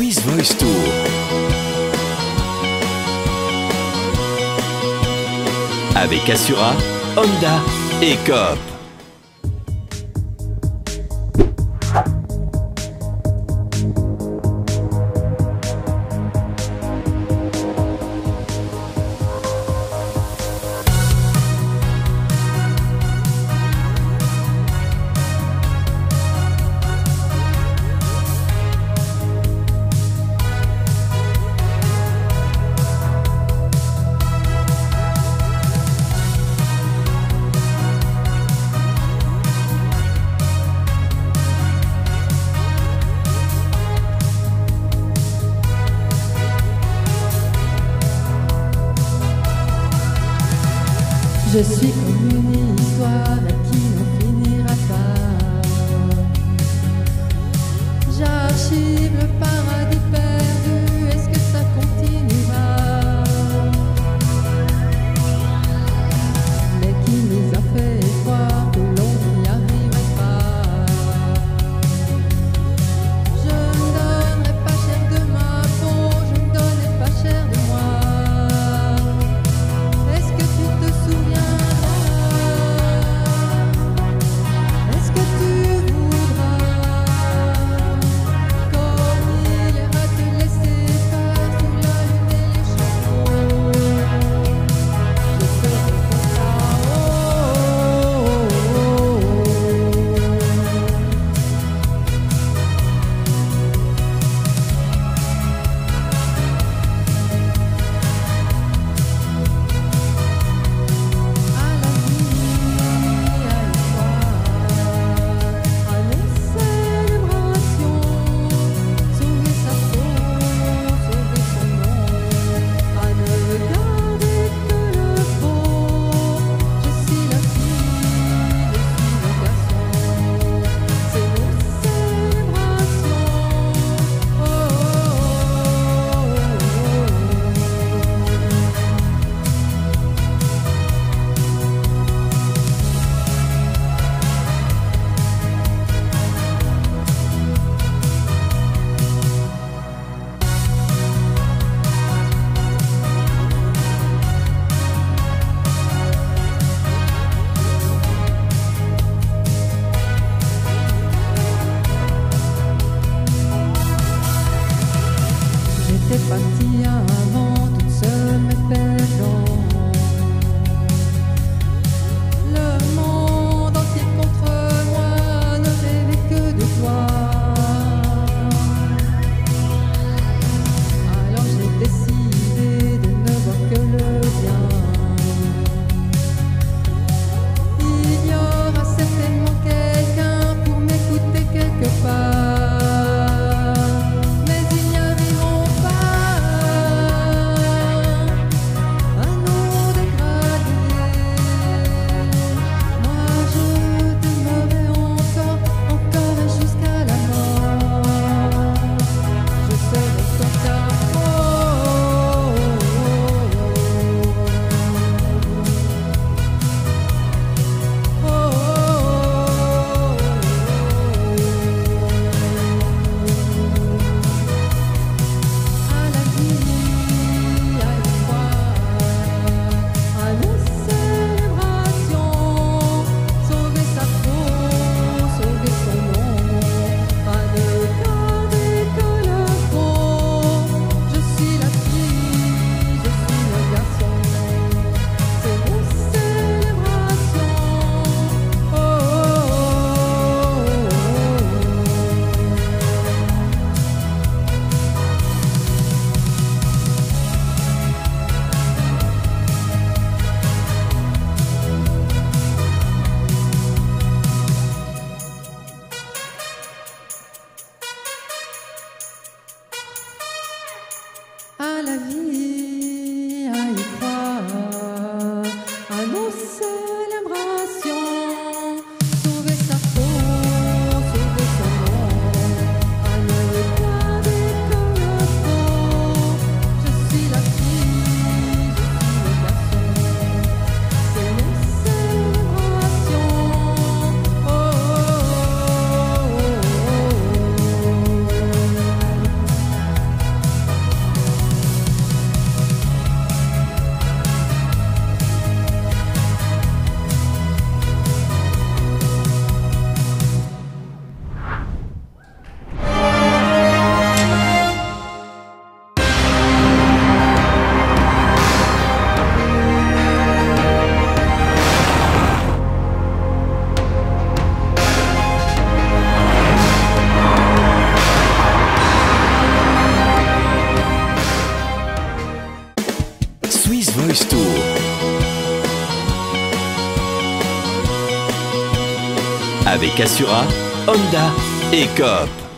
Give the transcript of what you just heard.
Swiss Voice Tour. Avec Assura, Honda et Coop. Je suis à la vie. Swiss Voice Tour. Avec Assura, Honda et Coop.